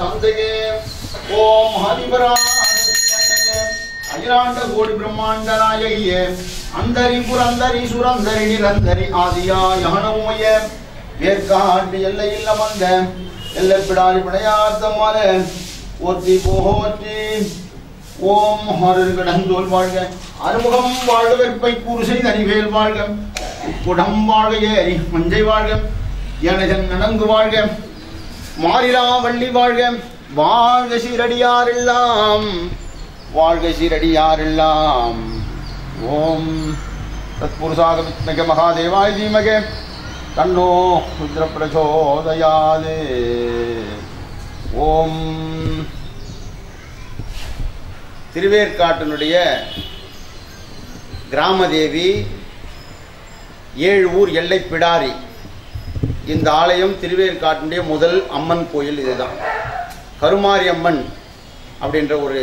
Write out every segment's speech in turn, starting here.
ಸಂತೆಗೆ ಓಂ ಹರಿಪರ அகிலாண்ட கோடி பிரம்மாண்டனாய அந்தரி புரந்தரி சுரந்தரி நிரந்தரி ஆதியா யகனமுமைய வேற்காண்டு எல்லை இல்ல வந்த எல்லப்பிடாரி பிணையாத்தமான ஒத்தி போகோற்றி ஓம் ஹரர் கடந்தோல் வாழ்க. அறுமுகம் வாழ்க வெப்பை குருசை தனிவேல் வாழ்க. குடம் வாழ்க ஏறி மஞ்சை வாழ்க. எனதன் நடந்து வாழ்க. மாறிலா வள்ளி வாழ்க வாழ்க சீரடியாரெல்லாம். வாழ்க சீரடியாரெல்லாம். ஓம் தத்புருஷாக வித்மக மகாதேவாய் தீமகே. தன்னோ ருத்ர பிரச்சோதயாதே ஓம். திருவேற்காட்டினுடைய கிராமதேவி ஏழு ஊர் எல்லை பிடாரி. இந்த ஆலயம் திருவேற்காட்டினுடைய முதல் அம்மன் கோயில் இதுதான். கருமாரி அம்மன் அப்படின்ற ஒரு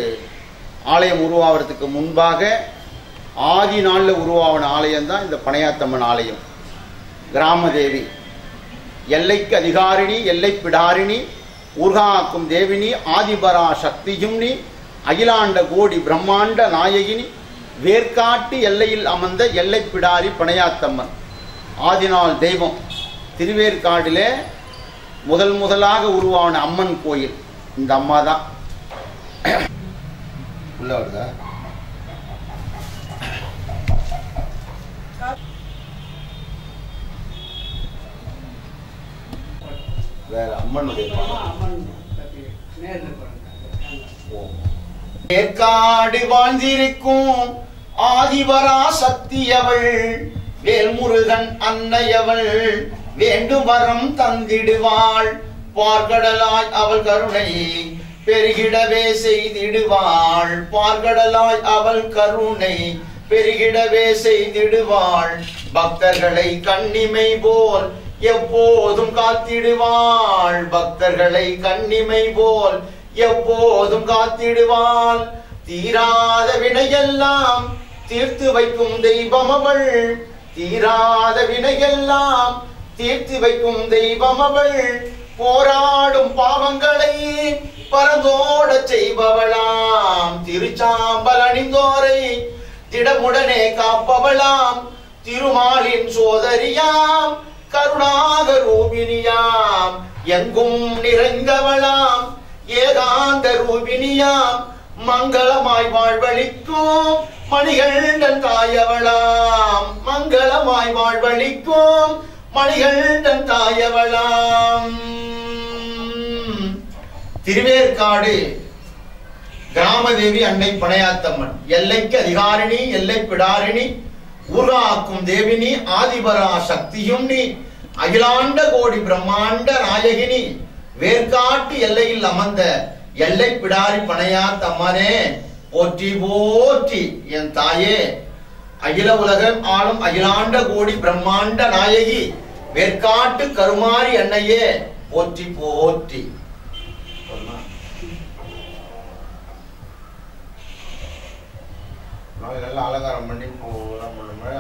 ஆலயம் உருவாகிறதுக்கு முன்பாக ஆதி நாளில் உருவாவின ஆலயம் தான் இந்த பனையாத்தம்மன் ஆலயம். கிராமதேவி எல்லைக்கு அதிகாரிணி எல்லை பிடாரிணி ஊர்காக்கும் தேவினி ஆதிபரா சக்தியும்னி அகிலாண்ட கோடி பிரம்மாண்ட நாயகினி வேர்க்காட்டு எல்லையில் அமர்ந்த எல்லை பிடாரி பனையாத்தம்மன். ஆதிநாள் தெய்வம். திருவேற்காடிலே முதல் முதலாக உருவான அம்மன் கோயில். இந்த அம்மா தான். உள்ள வருதா? வேற அம்மனுடைய ஏற்காடு வாழ்ந்திருக்கும் ஆதிபரா சக்தியவள் வேல்முருகன் அன்னையவள் வேண்டும் வரம் தந்திடுவாள். பார்க்கடலாய் அவள் கருணை பெருகிடவே செய்திடுவாள். பார்க்கடலாய் அவள் கருணை பெருகிடவே செய்திடுவாள். பக்தர்களை கண்ணிமை போல் எப்போதும் காத்திடுவாள். பக்தர்களை கண்ணிமை போல் எப்போதும் காத்திடுவாள். தீராத வினையெல்லாம் தீர்த்து வைக்கும் தெய்வம் அவள். தீராத வினையெல்லாம் தீர்த்து வைக்கும் தெய்வம் அவள். போராடும் பாவங்களை பரந்தோட செய்பவளாம். திருச்சாம்பல் அணிந்தோரை திடமுடனே காப்பவளாம். திருமாலின் சோதரியாம் கருணாக ரூபினியாம் எங்கும் நிறைந்தவளாம் ஏகாந்த ரூபினியாம் மங்களமாய் வாழ்வழிக்கும் மணிகண்டன் தாயவளாம். மங்களமாய் வாழ்வழிக்கும் தன் தாயவளாம். திருவேற்காடு கிராமதேவி அன்னை பனையாத்தம்மன். எல்லைக்கு அதிகாரிணி எல்லை பிடாரிணி ஊராக்கும் தேவினி ஆதிபரா சக்தியும் நீ அகிலாண்ட கோடி பிரம்மாண்ட நாயகினி. வேர்காட்டு எல்லையில் அமர்ந்த எல்லை பிடாரி பனையாத்தம்மனே போற்றி போற்றி என் தாயே. அகில உலகம் ஆளும் அகிலாண்ட கோடி பிரம்மாண்ட நாயகி. வேர்க்காட்டு கருமாரி அன்னையே. போற்றி போற்றி. நாளைக்கு அலங்காரம் பண்ணி பூரா பண்ணுமே